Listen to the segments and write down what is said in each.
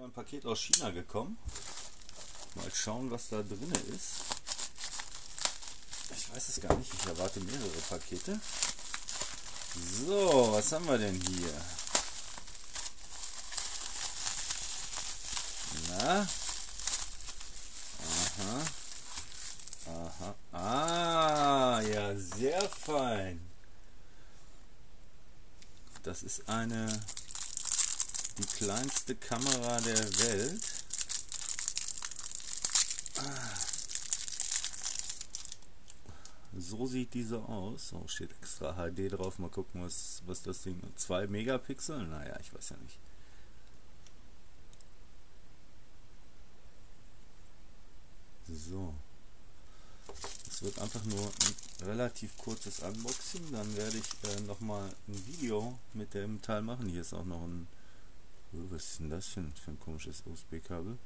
wieder ein Paket aus China gekommen. Mal schauen, was da drin ist. Ich weiß es gar nicht. Ich erwarte mehrere Pakete. So, was haben wir denn hier? Na? Aha. Aha. Ah, ja, sehr fein. Das ist eine die kleinste Kamera der Welt. So sieht diese aus. Oh, steht extra HD drauf. Mal gucken, was, was das Ding. 2 Megapixel? Naja, ich weiß ja nicht. So. Es wird einfach nur ein relativ kurzes Unboxing. Dann werde ich äh, nochmal ein Video mit dem Teil machen. Hier ist auch noch ein was ist denn das für ein, für ein komisches USB-Kabel?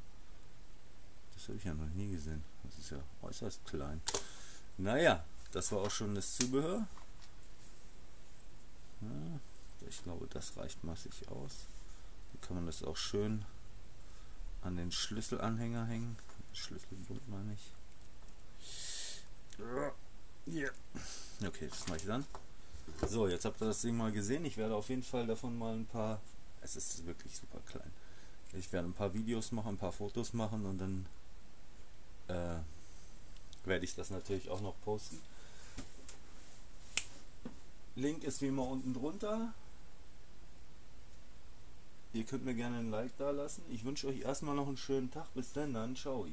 Das habe ich ja noch nie gesehen. Das ist ja äußerst klein. Naja, das war auch schon das Zubehör. Ja, ich glaube, das reicht massig aus. Hier kann man das auch schön an den Schlüsselanhänger hängen. Schlüsselbund meine ich. Ja. Okay, das mache ich dann. So, jetzt habt ihr das Ding mal gesehen. Ich werde auf jeden Fall davon mal ein paar es ist wirklich super klein. Ich werde ein paar Videos machen, ein paar Fotos machen und dann äh, werde ich das natürlich auch noch posten. Link ist wie immer unten drunter. Ihr könnt mir gerne ein Like da lassen. Ich wünsche euch erstmal noch einen schönen Tag. Bis dann, dann. Ciao.